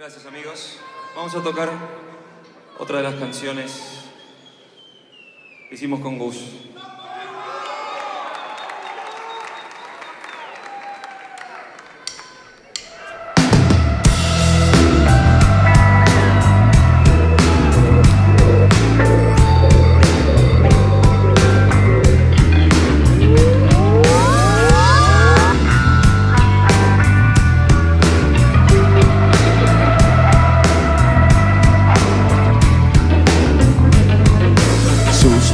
Gracias amigos. Vamos a tocar otra de las canciones que hicimos con Gus.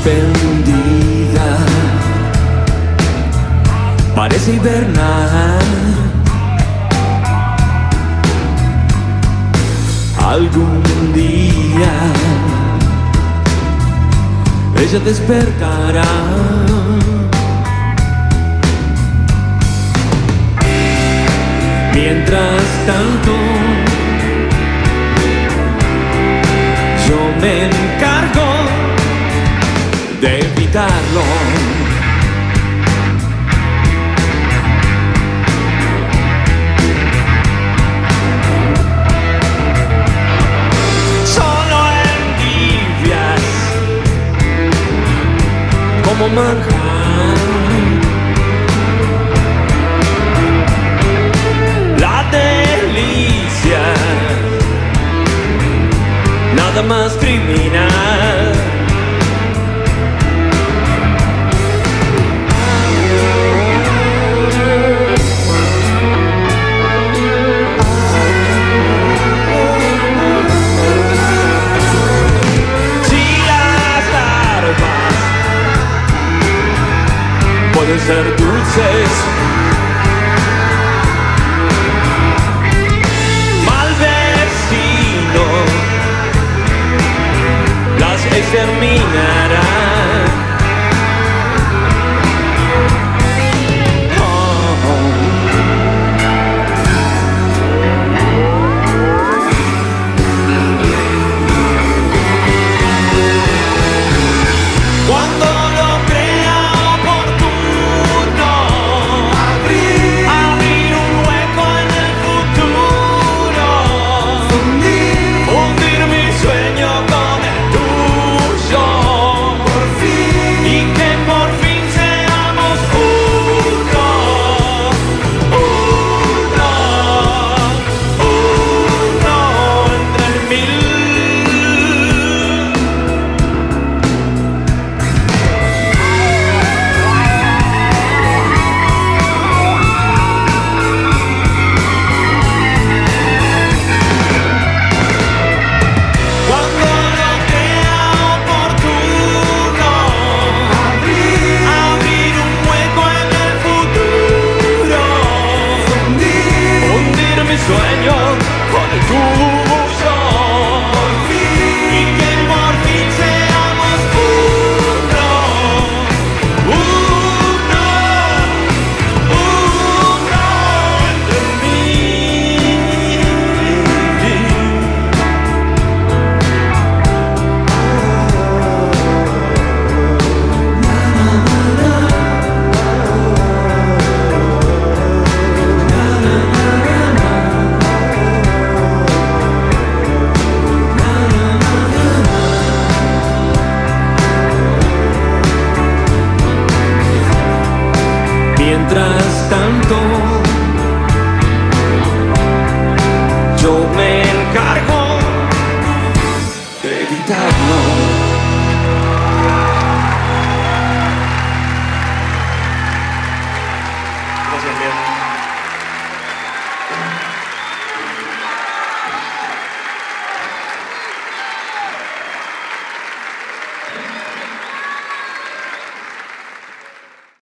Suspendida parece hibernar. Algún día ella despertará. Mientras tanto de evitarlo. Solo envidias como manjar. La delicia, nada más criminal. Las told me